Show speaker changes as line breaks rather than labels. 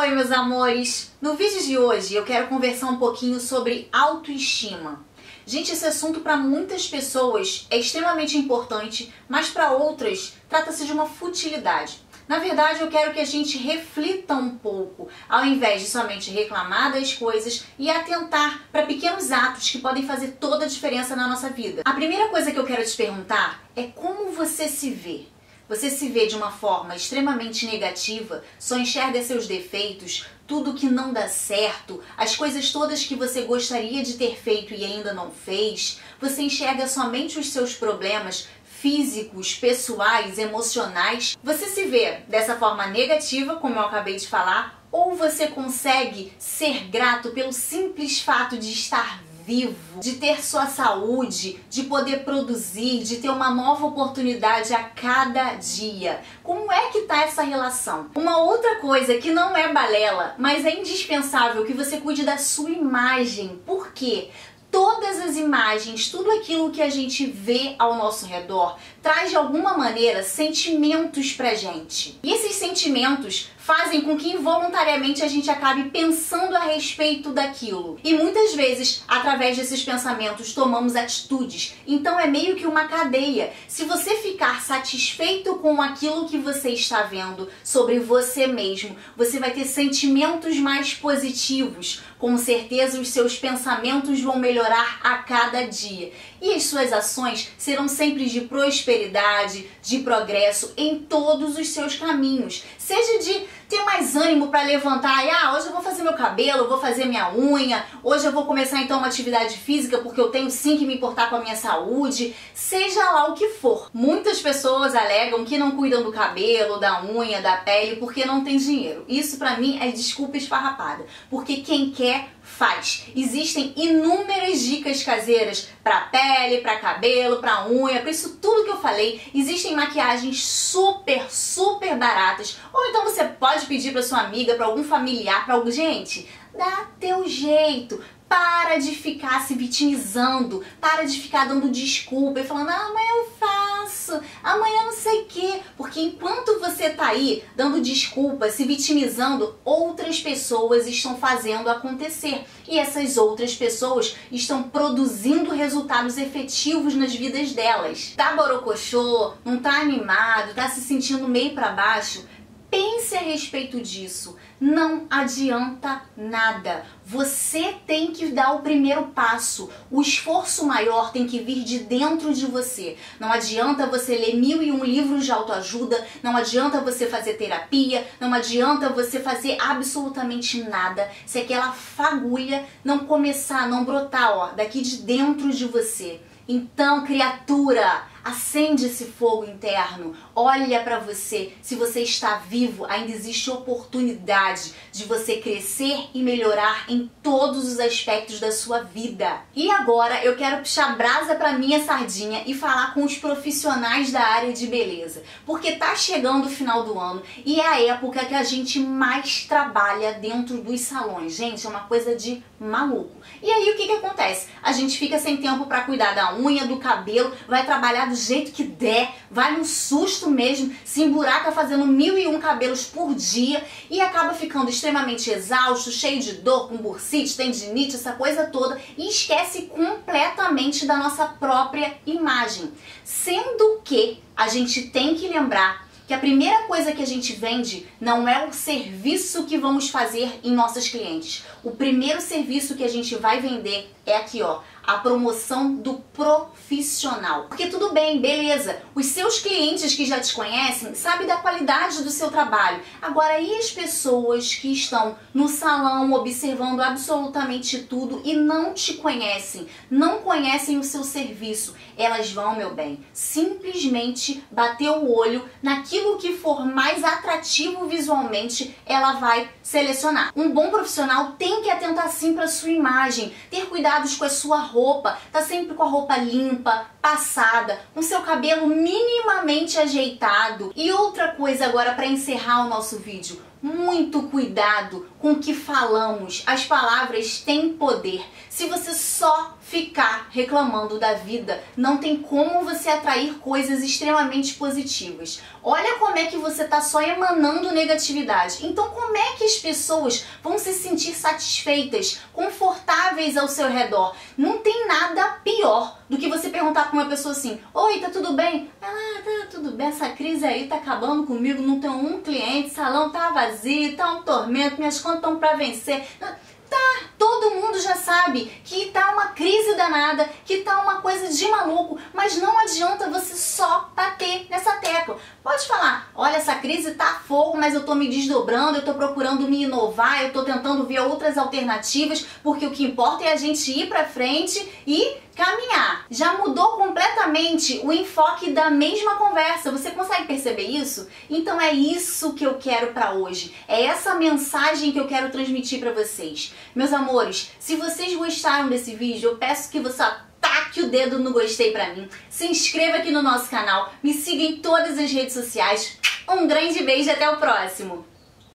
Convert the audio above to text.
Oi, meus amores! No vídeo de hoje eu quero conversar um pouquinho sobre autoestima. Gente, esse assunto para muitas pessoas é extremamente importante, mas para outras trata-se de uma futilidade. Na verdade, eu quero que a gente reflita um pouco, ao invés de somente reclamar das coisas e atentar para pequenos atos que podem fazer toda a diferença na nossa vida. A primeira coisa que eu quero te perguntar é como você se vê. Você se vê de uma forma extremamente negativa, só enxerga seus defeitos, tudo que não dá certo, as coisas todas que você gostaria de ter feito e ainda não fez. Você enxerga somente os seus problemas físicos, pessoais, emocionais. Você se vê dessa forma negativa, como eu acabei de falar, ou você consegue ser grato pelo simples fato de estar vivo, de ter sua saúde, de poder produzir, de ter uma nova oportunidade a cada dia. Como é que tá essa relação? Uma outra coisa que não é balela, mas é indispensável que você cuide da sua imagem. Por quê? todas as imagens, tudo aquilo que a gente vê ao nosso redor, traz de alguma maneira sentimentos pra gente. E esses sentimentos fazem com que involuntariamente a gente acabe pensando a respeito daquilo. E muitas vezes, através desses pensamentos, tomamos atitudes. Então é meio que uma cadeia. Se você ficar satisfeito com aquilo que você está vendo sobre você mesmo, você vai ter sentimentos mais positivos. Com certeza, os seus pensamentos vão melhorar a cada dia. E as suas ações serão sempre de prosperidade, de progresso em todos os seus caminhos. Seja de ter mais ânimo para levantar e ah, hoje eu vou fazer meu cabelo, vou fazer minha unha, hoje eu vou começar então uma atividade física porque eu tenho sim que me importar com a minha saúde, seja lá o que for. Muitas pessoas alegam que não cuidam do cabelo, da unha, da pele porque não tem dinheiro. Isso para mim é desculpa esfarrapada, porque quem quer faz. Existem inúmeras dicas caseiras para pele, para cabelo, para unha, para isso tudo que eu falei. Existem maquiagens super, super baratas. Ou então você pode pedir para sua amiga, para algum familiar, para algum gente, dá teu jeito. Para de ficar se vitimizando, para de ficar dando desculpa e falando: "Ah, mas eu faço, amanhã não sei o quê". Porque enquanto você tá aí dando desculpa, se vitimizando, outras pessoas estão fazendo acontecer. E essas outras pessoas estão produzindo resultados efetivos nas vidas delas. Tá borocochô, não tá animado, tá se sentindo meio para baixo? Pense a respeito disso. Não adianta nada. Você tem que dar o primeiro passo. O esforço maior tem que vir de dentro de você. Não adianta você ler mil e um livros de autoajuda, não adianta você fazer terapia, não adianta você fazer absolutamente nada se aquela fagulha não começar, não brotar, ó, daqui de dentro de você. Então, criatura, acende esse fogo interno, olha para você. Se você está vivo, ainda existe oportunidade de você crescer e melhorar em todos os aspectos da sua vida. E agora eu quero puxar brasa para minha sardinha e falar com os profissionais da área de beleza, porque tá chegando o final do ano e é a época que a gente mais trabalha dentro dos salões. Gente, é uma coisa de maluco. E aí o que que acontece? A gente fica sem tempo para cuidar da unha, do cabelo, vai trabalhar do jeito que der, vai no susto mesmo, se emburaca fazendo mil e um cabelos por dia e acaba ficando extremamente exausto, cheio de dor, com bursite, tendinite, essa coisa toda e esquece completamente da nossa própria imagem. Sendo que a gente tem que lembrar que a primeira coisa que a gente vende não é o serviço que vamos fazer em nossos clientes. O primeiro serviço que a gente vai vender é aqui, ó, a promoção do profissional. Porque tudo bem, beleza, os seus clientes que já te conhecem sabem da qualidade do seu trabalho. Agora, e as pessoas que estão no salão observando absolutamente tudo e não te conhecem, não conhecem o seu serviço? Elas vão, meu bem, simplesmente bater o olho naquilo que for mais atrativo visualmente, ela vai selecionar. Um bom profissional tem que atentar sim para sua imagem, ter cuidados com a sua roupa roupa, tá sempre com a roupa limpa, passada, com seu cabelo minimamente ajeitado. E outra coisa agora para encerrar o nosso vídeo, muito cuidado com o que falamos. As palavras têm poder. Se você só ficar reclamando da vida, não tem como você atrair coisas extremamente positivas. Olha como é que você tá só emanando negatividade. Então, como é que as pessoas vão se sentir satisfeitas, confortáveis ao seu redor? Não tem nada pior do que você perguntar para uma pessoa assim: Oi, tá tudo bem? Ah, tá tudo bem, essa crise aí tá acabando comigo, não tenho um cliente, salão tá vazio, tá um tormento, minhas contas estão para vencer. Tá, todo mundo já sabe que tá uma crise danada, que tá uma coisa de maluco, mas não adianta você só bater nessa tecla. Pode falar, olha, essa crise tá fogo, mas eu tô me desdobrando, eu tô procurando me inovar, eu tô tentando ver outras alternativas, porque o que importa é a gente ir pra frente e caminhar. Já mudou completamente o enfoque da mesma conversa. Você consegue perceber isso? Então é isso que eu quero para hoje. É essa mensagem que eu quero transmitir para vocês. Meus amores, se vocês gostaram desse vídeo, eu peço que você taque o dedo no gostei pra mim, se inscreva aqui no nosso canal, me siga em todas as redes sociais. Um grande beijo e até o próximo!